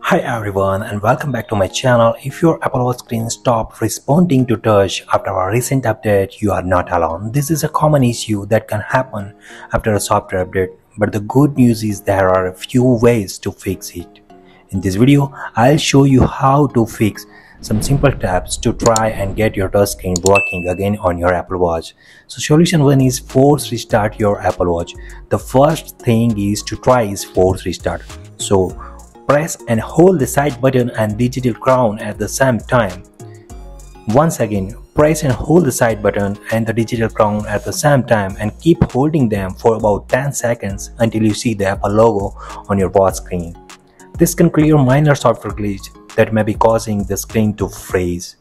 Hi everyone and welcome back to my channel. If your Apple Watch screen stopped responding to touch after a recent update, you are not alone. This is a common issue that can happen after a software update, but the good news is there are a few ways to fix it. In this video, I'll show you how to fix some simple steps to try and get your touch screen working again on your Apple Watch. So solution 1 is force restart your Apple Watch. The first thing is to try is force restart. So Press and hold the side button and digital crown at the same time. Once again, press and hold the side button and the digital crown at the same time and keep holding them for about 10 seconds until you see the Apple logo on your watch screen. This can clear minor software glitch that may be causing the screen to freeze.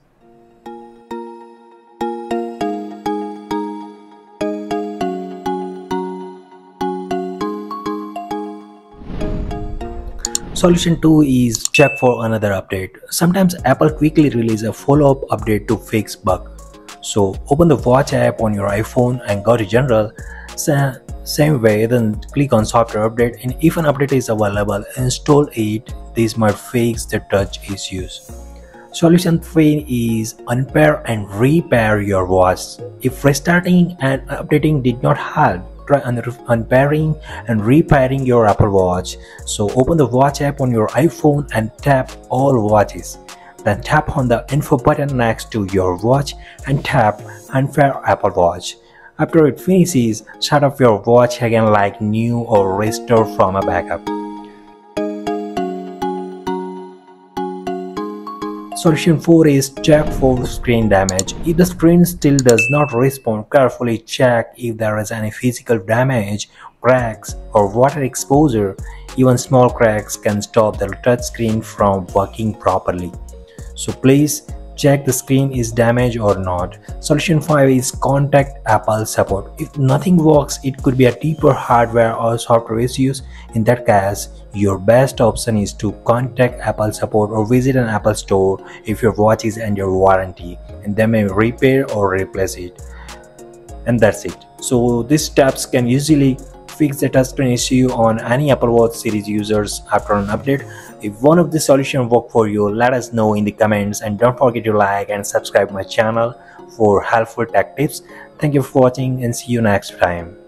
Solution 2 is check for another update. Sometimes Apple quickly release a follow-up update to fix bug. So open the watch app on your iPhone and go to general. Same way then click on software update and if an update is available install it. This might fix the touch issues. Solution 3 is unpair and repair your watch. If restarting and updating did not help, unpairing and repairing your Apple Watch. So open the watch app on your iPhone and tap all watches. Then tap on the info button next to your watch and tap unpair Apple Watch. After it finishes, shut off your watch again like new or restore from a backup. Solution 4 is check for screen damage. If the screen still does not respond, carefully check if there is any physical damage, cracks, or water exposure. Even small cracks can stop the touchscreen from working properly. So please check the screen is damaged or not. Solution 5 is contact Apple support. If nothing works, it could be a deeper hardware or software issues. In that case, your best option is to contact Apple support or visit an Apple store if your watch is under warranty and they may repair or replace it. And that's it. So these steps can usually fix the touchscreen issue on any Apple Watch series users after an update. If one of the solutions work for you, let us know in the comments and don't forget to like and subscribe my channel for helpful tech tips. Thank you for watching and see you next time.